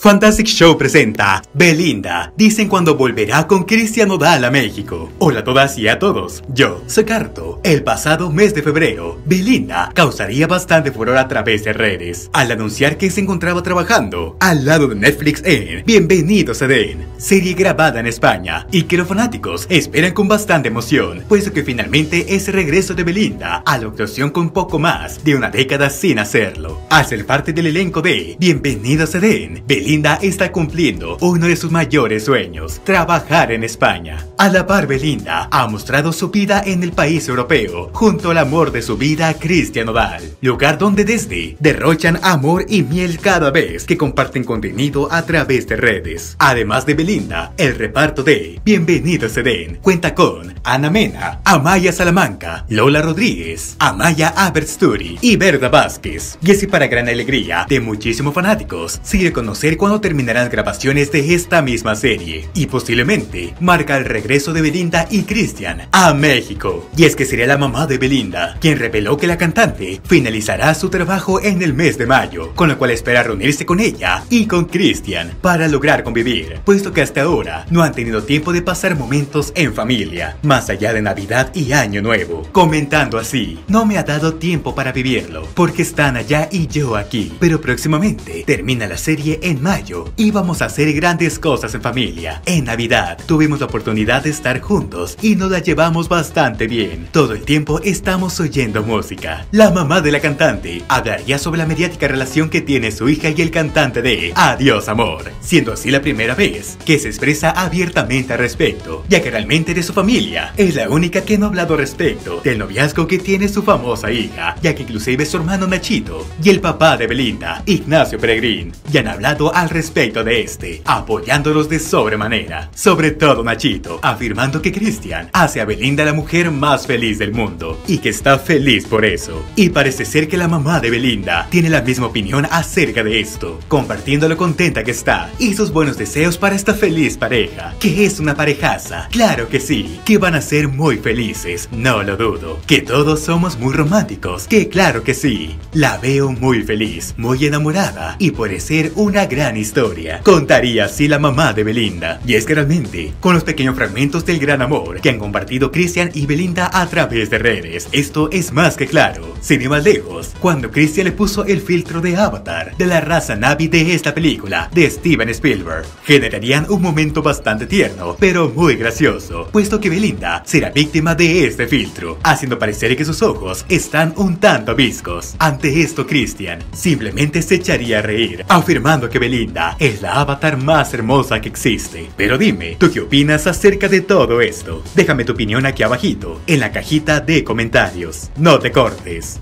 Fantastic Show presenta Belinda. Dicen cuando volverá con Cristian Nodal a México. Hola a todas y a todos. Yo soy Carto. El pasado mes de febrero, Belinda causaría bastante furor a través de redes al anunciar que se encontraba trabajando al lado de Netflix en Bienvenidos a Den, serie grabada en España y que los fanáticos esperan con bastante emoción, puesto que finalmente es el regreso de Belinda a la actuación con poco más de una década sin hacerlo. Al ser parte del elenco de Bienvenidos a Den, Belinda Belinda está cumpliendo uno de sus mayores sueños, trabajar en España. A la par Belinda ha mostrado su vida en el país europeo, junto al amor de su vida Cristian Nodal, lugar donde desde derrochan amor y miel cada vez que comparten contenido a través de redes. Además de Belinda, el reparto de Bienvenidos Eden cuenta con Ana Mena, Amaya Salamanca, Lola Rodríguez, Amaya Abersturi y Berda Vázquez. Y así para gran alegría de muchísimos fanáticos, sigue conocer cuando terminarán grabaciones de esta misma serie y posiblemente marca el regreso de Belinda y Christian a México. Y es que sería la mamá de Belinda quien reveló que la cantante finalizará su trabajo en el mes de mayo, con lo cual espera reunirse con ella y con Christian para lograr convivir, puesto que hasta ahora no han tenido tiempo de pasar momentos en familia, más allá de Navidad y Año Nuevo. Comentando así, no me ha dado tiempo para vivirlo, porque están allá y yo aquí, pero próximamente termina la serie en mayo y vamos a hacer grandes cosas en familia. En Navidad tuvimos la oportunidad de estar juntos y nos la llevamos bastante bien. Todo el tiempo estamos oyendo música. La mamá de la cantante hablaría sobre la mediática relación que tiene su hija y el cantante de Adiós Amor, siendo así la primera vez que se expresa abiertamente al respecto, ya que realmente de su familia es la única que no ha hablado respecto del noviazgo que tiene su famosa hija, ya que inclusive su hermano Nachito y el papá de Belinda, Ignacio Peregrín, ya han hablado al respecto de este, apoyándolos de sobremanera. Sobre todo Nachito, afirmando que Cristian hace a Belinda la mujer más feliz del mundo y que está feliz por eso. Y parece ser que la mamá de Belinda tiene la misma opinión acerca de esto, compartiendo lo contenta que está y sus buenos deseos para esta feliz pareja, que es una parejaza. Claro que sí, que van a ser muy felices, no lo dudo. Que todos somos muy románticos, que claro que sí. La veo muy feliz, muy enamorada y puede ser una gran historia. Contaría así la mamá de Belinda. Y es que realmente, con los pequeños fragmentos del gran amor que han compartido Christian y Belinda a través de redes, esto es más que claro. Sin ir más lejos, cuando Christian le puso el filtro de Avatar de la raza Navi de esta película de Steven Spielberg, generarían un momento bastante tierno, pero muy gracioso, puesto que Belinda será víctima de este filtro, haciendo parecer que sus ojos están un tanto viscos. Ante esto, Christian simplemente se echaría a reír, afirmando que Belinda es la avatar más hermosa que existe. Pero dime, ¿tú qué opinas acerca de todo esto? Déjame tu opinión aquí abajito, en la cajita de comentarios. No te cortes.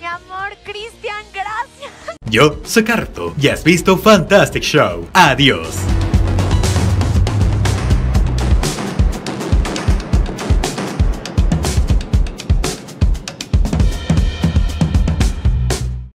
Mi amor, Cristian, gracias. Yo soy Carto y has visto Fantastic Show. Adiós.